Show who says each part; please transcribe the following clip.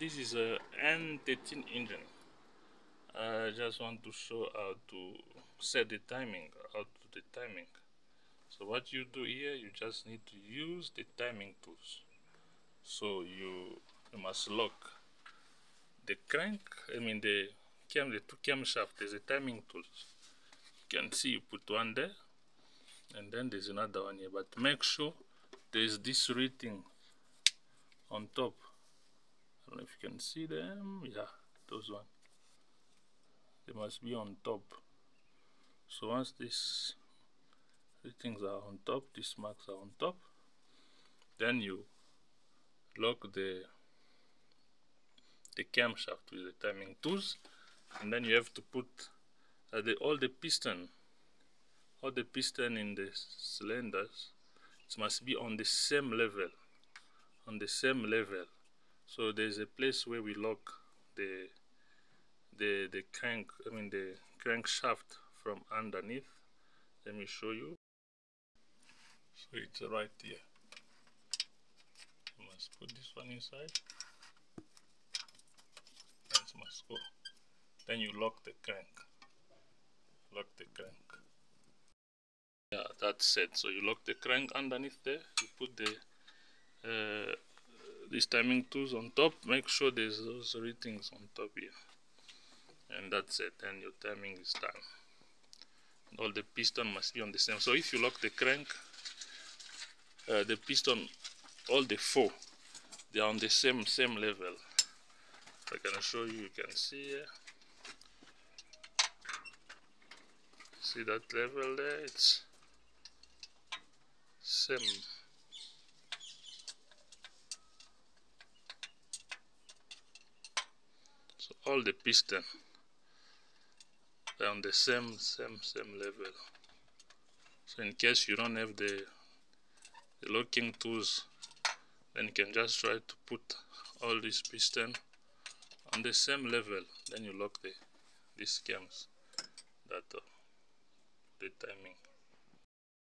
Speaker 1: this is a N13 engine. I just want to show how to set the timing how to the timing. So what you do here you just need to use the timing tools. So you, you must lock the crank I mean the cam the two camshaft there's a timing tools you can see you put one there and then there's another one here. But make sure there's this rating on top Don't know if you can see them. Yeah those one. They must be on top. So once these things are on top these marks are on top then you lock the the camshaft with the timing tools and then you have to put uh, the, all the piston all the piston in the cylinders it must be on the same level on the same level so there's a place where we lock the the the crank I mean the crankshaft from underneath. Let me show you. So it's right here. You must put this one inside. That must go then you lock the crank. Lock the crank. Yeah that's it so you lock the crank underneath there. You put the uh, these timing tools on top make sure there's those ratings on top here. And that's it and your timing is done. All the piston must be on the same. So if you lock the crank uh, the piston all the four they are on the same same level. I can show you you can see here. See that level there? It's same all the piston on the same same same level. So in case you don't have the, the locking tools then you can just try to put all these piston on the same level. Then you lock the these cams that uh, the timing